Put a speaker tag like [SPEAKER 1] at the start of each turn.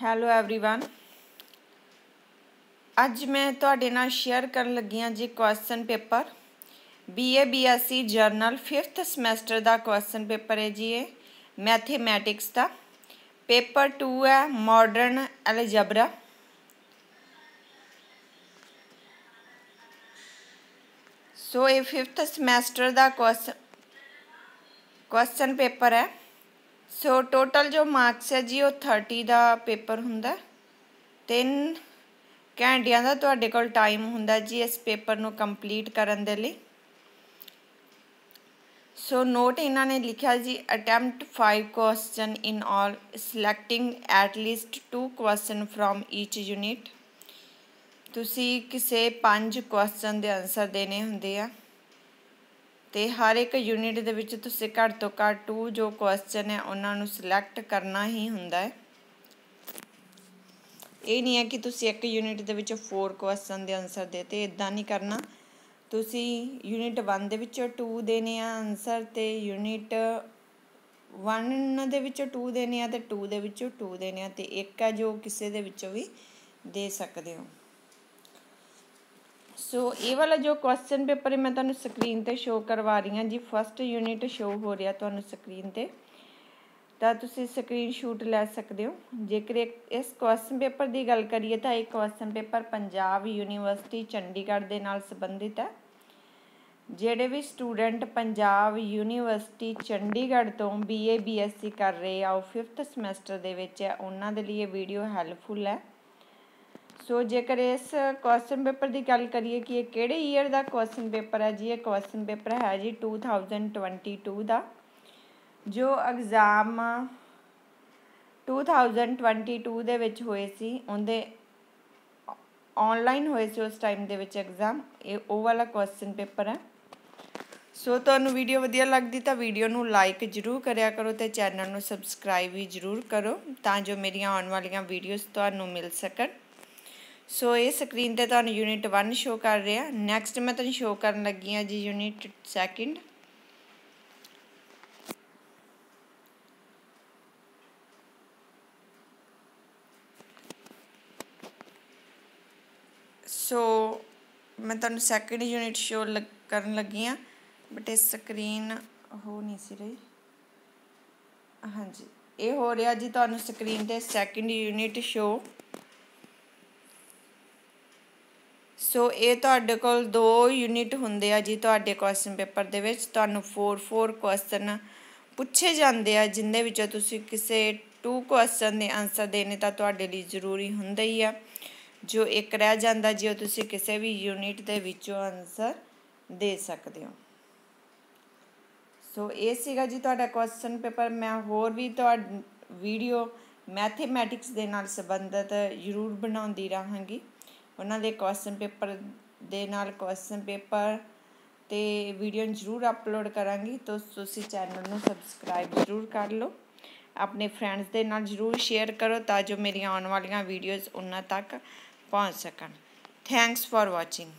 [SPEAKER 1] Hello everyone ਅੱਜ ਮੈਂ ਤੁਹਾਡੇ ਨਾਲ ਸ਼ੇਅਰ ਕਰਨ ਲੱਗੀ ਹਾਂ ਜੀ question paper BA BSc general 5th semester ਦਾ ਕੁਐਸਚਨ ਪੇਪਰ ਹੈ ਜੀ ਇਹ ਮੈਥਮੈਟਿਕਸ ਦਾ ਪੇਪਰ 2 ਹੈ ਮਾਡਰਨ ਐਲਜਬਰਾ ਸੋ ਇਹ 5th ਸਮੈਸਟਰ ਦਾ ਕੁਐਸਚਨ ਕੁਐਸਚਨ ਪੇਪਰ ਹੈ ਸੋ ਟੋਟਲ ਜੋ ਮਾਰਕਸ ਹੈ ਜੀ, ਉਹ 30 ਦਾ ਪੇਪਰ ਹੁੰਦਾ। ਤਿੰਨ ਘੰਟਿਆਂ ਦਾ ਤੁਹਾਡੇ ਕੋਲ ਟਾਈਮ ਹੁੰਦਾ ਜੀ ਇਸ ਪੇਪਰ ਨੂੰ ਕੰਪਲੀਟ ਕਰਨ ਦੇ ਲਈ। ਸੋ ਨੋਟ ਇਹਨਾਂ ਨੇ ਲਿਖਿਆ ਜੀ attempt 5 question in all selecting at least 2 question from each unit ਤੁਸੀਂ ਕਿਸੇ 5 ਕੁਐਸਚਨ ਦੇ ਆਨਸਰ ਦੇਣੇ ਹੁੰਦੇ ਆ। ਤੇ ਹਰ ਇੱਕ ਯੂਨਿਟ ਦੇ ਵਿੱਚ ਤੁਸੀਂ ਘੱਟ ਤੋਂ ਘੱਟ 2 ਜੋ ਕੁਐਸਚਨ ਹੈ, ਉਹਨਾਂ ਨੂੰ ਸਿਲੈਕਟ ਕਰਨਾ ਹੀ ਹੁੰਦਾ ਹੈ। ਇਹ ਨਹੀਂ ਹੈ ਕਿ ਤੁਸੀਂ ਇੱਕ ਯੂਨਿਟ ਦੇ ਵਿੱਚ 4 ਕੁਐਸਚਨ ਦੇ ਆਨਸਰ ਦੇਤੇ ਇਦਾਂ ਨਹੀਂ ਕਰਨਾ। ਤੁਸੀਂ ਯੂਨਿਟ 1 ਦੇ ਵਿੱਚੋਂ 2 ਦੇਣੇ ਆ ਆਨਸਰ ਤੇ ਯੂਨਿਟ 1 ਦੇ ਵਿੱਚੋਂ 2 ਦੇਣੇ ਆ ਤੇ 2 ਦੇ ਵਿੱਚੋਂ 2 ਦੇਣੇ ਆ ਤੇ ਇੱਕ ਹੈ ਜੋ ਕਿਸੇ ਦੇ ਵਿੱਚੋਂ ਵੀ ਦੇ ਸਕਦੇ ਹੋ। ਸੋ ਇਹ ਵਾਲਾ ਜੋ ਕੁਐਸਚਨ ਪੇਪਰ ਹੈ, ਮੈਂ ਤੁਹਾਨੂੰ ਸਕਰੀਨ ਤੇ ਸ਼ੋ ਕਰਵਾ ਰਹੀ ਹਾਂ। ਜੀ ਫਸਟ ਯੂਨਿਟ ਸ਼ੋ ਹੋ ਰਿਹਾ ਤੁਹਾਨੂੰ ਸਕਰੀਨ ਤੇ। ਤਾਂ ਤੁਸੀਂ ਸਕਰੀਨਸ਼ਾਟ ਲੈ ਸਕਦੇ ਹੋ। ਜੇਕਰ ਇਸ ਕੁਐਸਚਨ ਪੇਪਰ ਦੀ ਗੱਲ ਕਰੀਏ ਤਾਂ ਇਹ question paper Punjab university Chandigarh ਦੇ ਨਾਲ ਸੰਬੰਧਿਤ ਹੈ। ਜਿਹੜੇ ਵੀ ਸਟੂਡੈਂਟ ਪੰਜਾਬ ਯੂਨੀਵਰਸਿਟੀ ਚੰਡੀਗੜ੍ਹ ਤੋਂ ਬੀਏ ਬੀਐਸਸੀ ਕਰ ਰਹੇ ਆ, ਉਹ 5th ਸਮੈਸਟਰ ਦੇ ਵਿੱਚ ਹੈ। ਉਹਨਾਂ ਦੇ ਲਈ ਇਹ ਵੀਡੀਓ ਹੈਲਪਫੁਲ ਹੈ। ਸੋ ਜੇਕਰ ਇਸ ਕੁਐਸਚਨ ਪੇਪਰ ਦੀ ਗੱਲ ਕਰੀਏ ਕਿ ਇਹ ਕਿਹੜੇ ਈਅਰ ਦਾ ਕੁਐਸਚਨ ਪੇਪਰ ਹੈ ਜੀ? ਇਹ ਕੁਐਸਚਨ ਪੇਪਰ ਹੈ ਜੀ 2022 ਦਾ, ਜੋ ਐਗਜ਼ਾਮ 2022 ਦੇ ਵਿੱਚ ਹੋਏ ਸੀ। ਉਹਦੇ ਆਨਲਾਈਨ ਹੋਏ ਸੀ ਉਸ ਟਾਈਮ ਦੇ ਵਿੱਚ ਐਗਜ਼ਾਮ ਇਹ ਉਹ ਵਾਲਾ ਕੁਐਸਚਨ ਪੇਪਰ ਹੈ। ਸੋ ਤੁਹਾਨੂੰ ਵੀਡੀਓ ਵਧੀਆ ਲੱਗਦੀ ਤਾਂ ਵੀਡੀਓ ਨੂੰ ਲਾਈਕ ਜ਼ਰੂਰ ਕਰਿਆ ਕਰੋ ਤੇ ਚੈਨਲ ਨੂੰ ਸਬਸਕ੍ਰਾਈਬ ਵੀ ਜ਼ਰੂਰ ਕਰੋ ਤਾਂ ਜੋ ਮੇਰੀਆਂ ਆਉਣ ਵਾਲੀਆਂ ਵੀਡੀਓਜ਼ ਤੁਹਾਨੂੰ ਮਿਲ ਸਕਣ। ਸੋ ਇਹ ਸਕਰੀਨ ਤੇ ਤੁਹਾਨੂੰ ਯੂਨਿਟ 1 ਸ਼ੋ ਕਰ ਰਿਹਾ। ਨੈਕਸਟ ਮੈਂ ਤੁਹਾਨੂੰ ਸ਼ੋ ਕਰਨ ਲੱਗੀ ਹਾਂ ਜੀ ਯੂਨਿਟ 2 ਸੋ ਮੈਂ ਤੁਹਾਨੂੰ ਸੈਕਿੰਡ ਯੂਨਿਟ ਸ਼ੋ ਕਰਨ ਲੱਗੀ ਆ ਬਟ ਇਹ ਸਕਰੀਨ ਹੋ ਨਹੀਂ ਸੀ ਰਹੀ। ਹਾਂਜੀ, ਇਹ ਹੋ ਰਿਹਾ ਜੀ ਤੁਹਾਨੂੰ ਸਕਰੀਨ ਤੇ ਸੈਕਿੰਡ ਯੂਨਿਟ ਸ਼ੋ ਸੋ ਇਹ ਤੁਹਾਡੇ ਕੋਲ ਦੋ ਯੂਨਿਟ ਹੁੰਦੇ ਆ ਜੀ ਤੁਹਾਡੇ ਕੁਐਸਚਨ ਪੇਪਰ ਦੇ ਵਿੱਚ। ਤੁਹਾਨੂੰ 4-4 ਕੁਐਸਚਨ ਪੁੱਛੇ ਜਾਂਦੇ ਆ, ਜਿੰਦੇ ਵਿੱਚੋਂ ਤੁਸੀਂ ਕਿਸੇ ਟੂ ਕੁਐਸਚਨ ਦੇ ਆਨਸਰ ਦੇਣੇ ਤਾਂ ਤੁਹਾਡੇ ਲਈ ਜ਼ਰੂਰੀ ਹੁੰਦਾ ਹੀ ਆ। ਜੋ ਇੱਕ ਰਹਿ ਜਾਂਦਾ, ਜੀ ਉਹ ਤੁਸੀਂ ਕਿਸੇ ਵੀ ਯੂਨਿਟ ਦੇ ਵਿੱਚੋਂ ਆਨਸਰ ਦੇ ਸਕਦੇ ਹੋ। ਸੋ ਇਹ ਸੀਗਾ ਜੀ ਤੁਹਾਡਾ ਕੁਐਸਚਨ ਪੇਪਰ ਮੈਂ ਹੋਰ ਵੀ ਤੁਹਾਡੀ ਵੀਡੀਓ ਮੈਥਮੈਟਿਕਸ ਦੇ ਨਾਲ ਸੰਬੰਧਿਤ ਜ਼ਰੂਰ ਬਣਾਉਂਦੀ ਰਹਾਂਗੀ। ਉਹਨਾਂ ਦੇ ਕੁਐਸਚਨ ਪੇਪਰ ਦੇ ਨਾਲ ਕੁਐਸਚਨ ਪੇਪਰ ਤੇ ਵੀਡੀਓ ਜ਼ਰੂਰ ਅਪਲੋਡ ਕਰਾਂਗੀ, ਤਾਂ ਤੁਸੀਂ ਚੈਨਲ ਨੂੰ ਸਬਸਕ੍ਰਾਈਬ ਜ਼ਰੂਰ ਕਰ ਲਓ। ਆਪਣੇ ਫਰੈਂਡਸ ਦੇ ਨਾਲ ਜ਼ਰੂਰ ਸ਼ੇਅਰ ਕਰੋ ਤਾਂ ਜੋ ਮੇਰੀਆਂ ਆਉਣ ਵਾਲੀਆਂ ਵੀਡੀਓਜ਼ ਉਹਨਾਂ ਤੱਕ ਪਹੁੰਚ ਸਕਣ। Thanks for watching